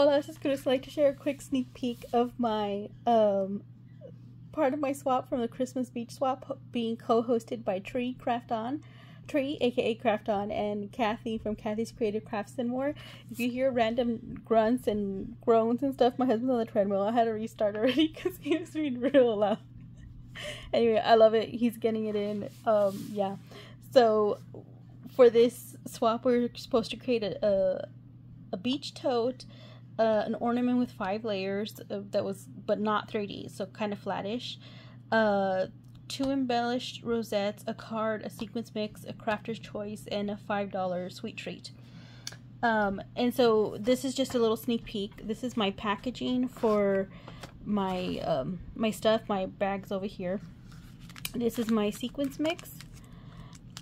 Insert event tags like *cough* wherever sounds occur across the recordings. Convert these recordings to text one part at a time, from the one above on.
Hola, I is just I'd like to share a quick sneak peek of my um, part of my swap from the Christmas Beach swap being co-hosted by Tree Craft On. Tree, aka Craft On, and Cathy from Cathy's Creative Crafts and More. If you hear random grunts and groans and stuff, my husband's on the treadmill. I had to restart already *laughs* because he was being real loud. *laughs* anyway, I love it. He's getting it in. Um, yeah. So for this swap, we're supposed to create a, a, a beach tote uh, an ornament with five layers that was but not 3D, so kind of flattish. Uh, two embellished rosettes, a card, a sequins mix, a crafter's choice, and a five dollar sweet treat. Um, and so this is just a little sneak peek. This is my packaging for my um, my stuff, my bags over here. This is my sequins mix.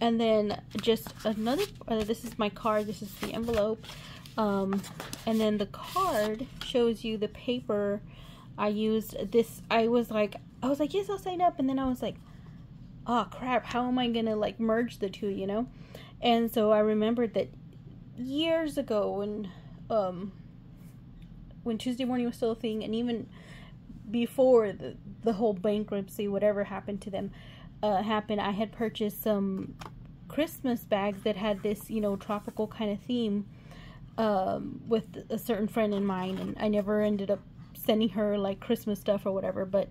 And then just another, uh, this is my card, this is the envelope. Um, and then the card shows you the paper I used. This, I was like, I was like, yes, I'll sign up. And then I was like, oh crap, how am I gonna like merge the two, you know? And so I remembered that years ago when, um, when Tuesday morning was still a thing, and even before the the whole bankruptcy, whatever happened to them, uh, happened, I had purchased some Christmas bags that had this, you know, tropical kind of theme um, with a certain friend in mind, and I never ended up sending her like Christmas stuff or whatever. But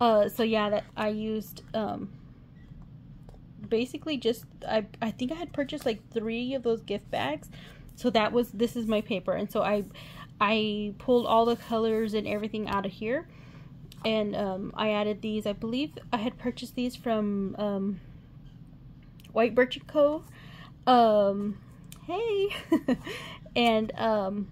uh, so yeah, that I used um, basically just I I think I had purchased like three of those gift bags. So that was this is my paper, and so I I pulled all the colors and everything out of here, and um, I added these. I believe I had purchased these from um, White Birch & Co. Um, hey, *laughs* And um,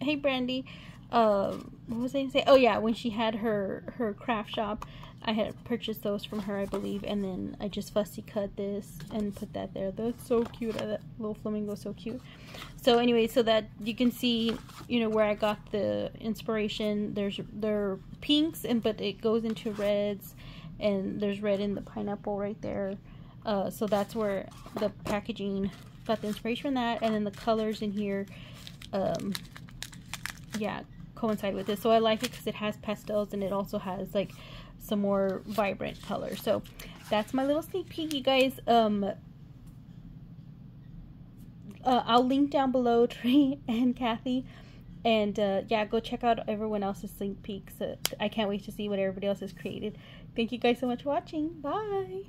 hey Brandy, uh, what was I gonna say? Oh yeah, when she had her her craft shop, I had purchased those from her, I believe, and then I just fussy cut this and put that there. That's so cute. That little flamingo so cute. So anyway, so that you can see, you know, where I got the inspiration. There's there pinks and but it goes into reds, and there's red in the pineapple right there. Uh, so that's where the packaging got the inspiration from that and then the colors in here um yeah coincide with this. So i like it because it has pastels and it also has like some more vibrant colors so that's my little sneak peek you guys. Um uh, i'll link down below *laughs* tree and cathy. And uh, yeah go check out everyone else's sneak peeks. Uh, i can't wait to see what everybody else has created. Thank you guys so much for watching. Bye